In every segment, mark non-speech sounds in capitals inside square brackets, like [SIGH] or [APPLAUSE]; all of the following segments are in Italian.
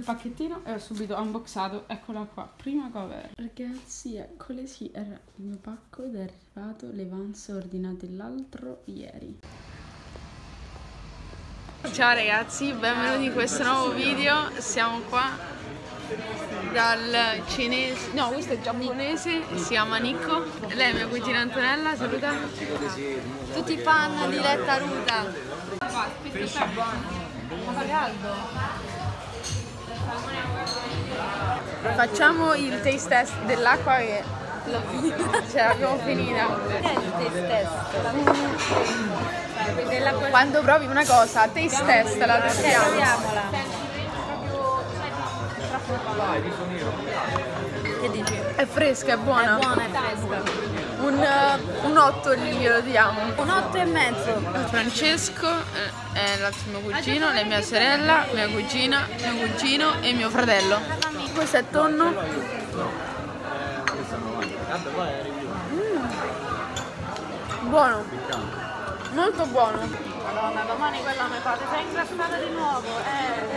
il pacchettino e ho subito unboxato. Eccola qua, prima cover. Ragazzi, eccole sì, era il mio pacco ed è arrivato le Vans ordinate l'altro ieri. Ciao ragazzi, benvenuti in questo nuovo video. Siamo qua dal cinese, no questo è giapponese, si chiama Nico. Lei è mia cugina Antonella, saluta. Tutti fan di Letta Ruta. Facciamo il taste test dell'acqua che ce l'abbiamo finita. Che è il taste test? Quando provi una cosa, taste test la testiamo. Proviamola. Che dici? È fresca, è buona. È buona, è fresca. Un, uh, un 8 glielo diamo. Un 8 e mezzo. Francesco eh, è l'altro mio cugino, lei è mia sorella, mia cugina, mio cugino e mio fratello. Questo è tonno. Mm. Buono. Molto buono. Madonna, domani quella mi fate. Sei ingrassata di nuovo. Eh.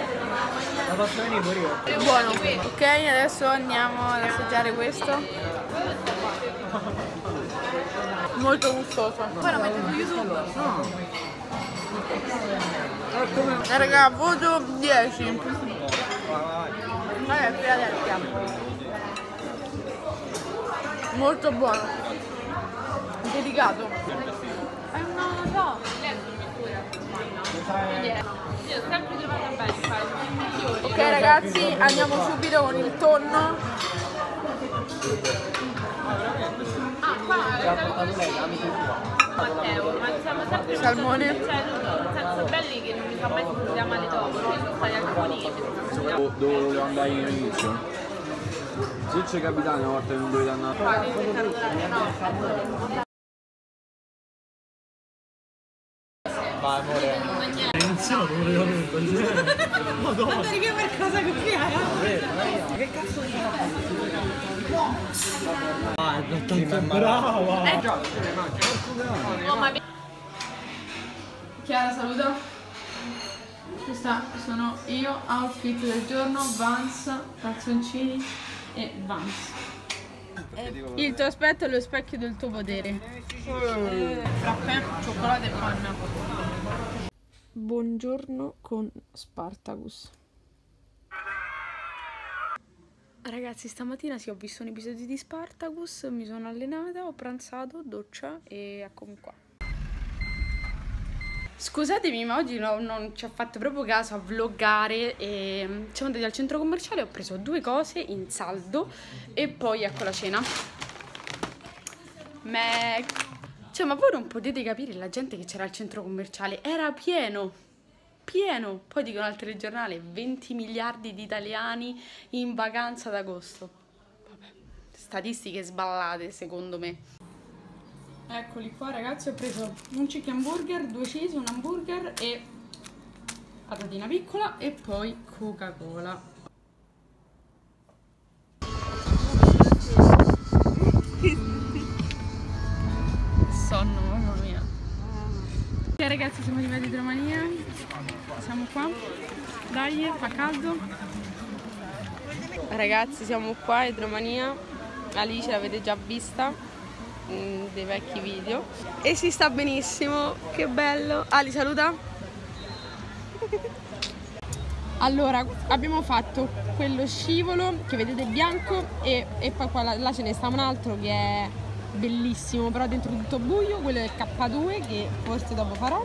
Buono. Ok, adesso andiamo ad assaggiare questo. Molto gustoso. Poi lo metto su YouTube. Eh, raga, voto 10. Vabbè, Philadelphia. Molto buono. Delicato. Eh, non lo so. Ok ragazzi, andiamo subito con il tonno. Matteo, ma siamo sempre Salmone. Cioè, senso belli che non mi fa mai sentire male dopo, non sono stati buonissimi. Dove volevo andare all'inizio? Se c'è capitano una volta che non dovete andare Qua dentro il carbonara, no. Vai amore Perché per cosa che piace? Oh, ma Chiara saluta. Questa sono io, outfit del giorno, Vans, calzoncini e Vans. Il tuo aspetto è lo specchio del tuo potere. Frappè, cioccolato e panna. Buongiorno con Spartacus. Ragazzi, stamattina sì, ho visto un episodio di Spartacus, mi sono allenata, ho pranzato, doccia e eccomi qua. Scusatemi, ma oggi no- non ci ho fatto proprio caso a vloggare e mm, siamo andati al centro commerciale, ho preso due cose in saldo e poi ecco la cena. Mac. Cioè, ma voi non potete capire la gente che c'era al centro commerciale, era pieno. Pieno. Poi dicono al telegiornale 20 miliardi di italiani in vacanza ad agosto. Vabbè, statistiche sballate secondo me. Eccoli qua ragazzi, ho preso un chicken burger, due cheese, un hamburger e patatina piccola e poi Coca-Cola. [LAUGHS] Sonno, mamma mia. Ok ragazzi, siamo arrivati in Romania. Siamo qua. Dai, fa caldo. Ragazzi, siamo qua in Romania. Alice l'avete già vista mm, dei vecchi video e si sta benissimo, che bello. Ali saluta. [LAUGHS] Allora, abbiamo fatto quello scivolo che vedete bianco e, e poi qua là, là ce ne sta un altro che è bellissimo, però dentro tutto buio, quello è il K2 che forse dopo farò.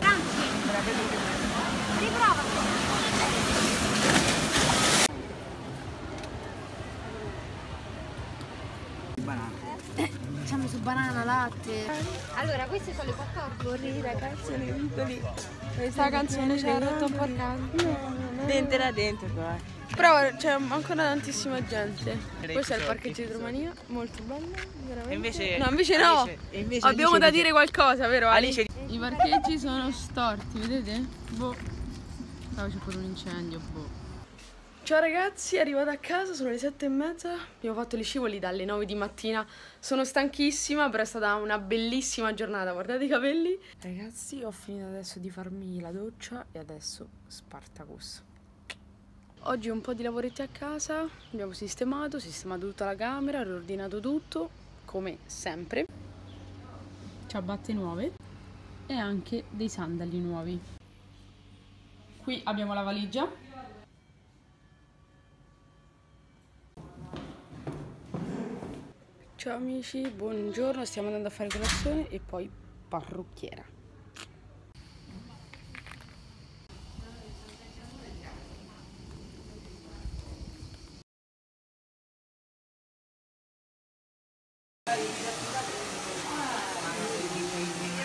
Facciamo su banana, latte. Allora, queste sono le quattro arbori, ragazzi, sono piccoli. Questa canzone ci ha rotto un po' il canto. Dentro da dentro, qua. Però c'è ancora tantissima gente. Questo è il parcheggio di Romania, molto bello, veramente. invece- no, invece no. Alice- invece Abbiamo Alice da dice- dire qualcosa, vero? Ali? Alice- I parcheggi sono storti, vedete? Boh. Oh, c'è pure un incendio, boh. Ciao ragazzi, arrivata a casa, sono le sette e mezza, abbiamo fatto gli scivoli dalle 9 di mattina, sono stanchissima, però è stata una bellissima giornata, guardate i capelli. Ragazzi, ho finito adesso di farmi la doccia e adesso Spartacus. Oggi un po' di lavoretti a casa, abbiamo sistemato, sistemato tutta la camera, riordinato tutto, come sempre. Ciabatte nuove e anche dei sandali nuovi. Qui abbiamo la valigia. Ciao amici, buongiorno, stiamo andando a fare colazione e poi parrucchiera.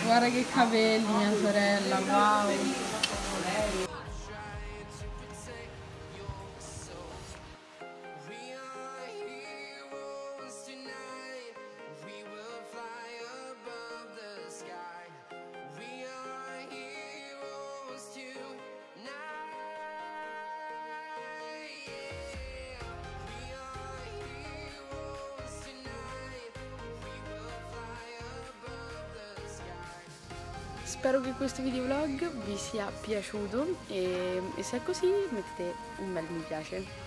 Guarda che capelli, mia sorella, wow. Spero che questo videovlog vi sia piaciuto e, e se è così mettete un bel mi piace.